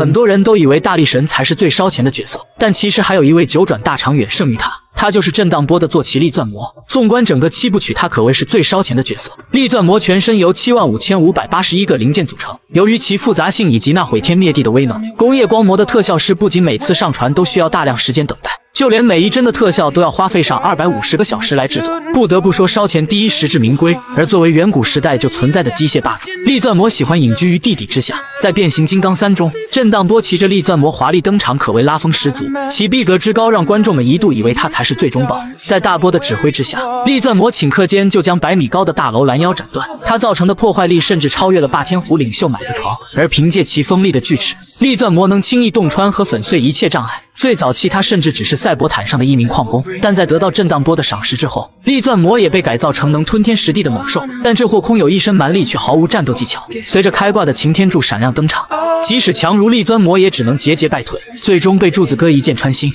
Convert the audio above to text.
很多人都以为大力神才是最烧钱的角色，但其实还有一位九转大肠远胜于他。他就是震荡波的坐骑力钻魔。纵观整个七部曲，他可谓是最烧钱的角色。力钻魔全身由七万五千五百八十一个零件组成，由于其复杂性以及那毁天灭地的威能，工业光魔的特效师不仅每次上传都需要大量时间等待。就连每一帧的特效都要花费上二百五十个小时来制作，不得不说烧钱第一，实至名归。而作为远古时代就存在的机械霸主，力钻魔喜欢隐居于地底之下。在变形金刚三中，震荡波骑着力钻魔华丽登场，可谓拉风十足，其逼格之高让观众们一度以为他才是最终 BOSS。在大波的指挥之下，力钻魔顷刻间就将百米高的大楼拦腰斩断，他造成的破坏力甚至超越了霸天虎领袖买的床。而凭借其锋利的锯齿，力钻魔能轻易洞穿和粉碎一切障碍。最早期，他甚至只是赛博坦上的一名矿工，但在得到震荡波的赏识之后，力钻魔也被改造成能吞天食地的猛兽。但这货空有一身蛮力，却毫无战斗技巧。随着开挂的擎天柱闪亮登场，即使强如力钻魔，也只能节节败退，最终被柱子哥一剑穿心。